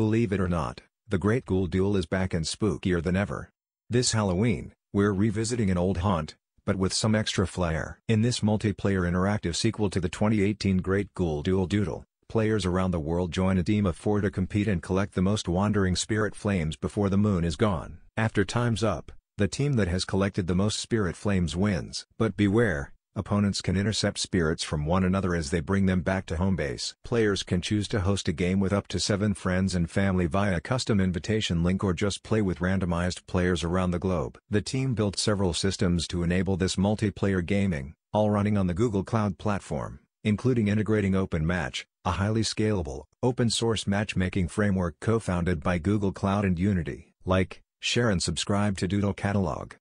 Believe it or not, the Great Ghoul Duel is back and spookier than ever. This Halloween, we're revisiting an old haunt, but with some extra flair. In this multiplayer interactive sequel to the 2018 Great Ghoul Duel Doodle, players around the world join a team of four to compete and collect the most wandering spirit flames before the moon is gone. After time's up, the team that has collected the most spirit flames wins. But beware, opponents can intercept spirits from one another as they bring them back to home base. Players can choose to host a game with up to 7 friends and family via custom invitation link or just play with randomized players around the globe. The team built several systems to enable this multiplayer gaming, all running on the Google Cloud platform, including integrating OpenMatch, a highly scalable, open-source matchmaking framework co-founded by Google Cloud and Unity. Like, Share and subscribe to Doodle Catalog.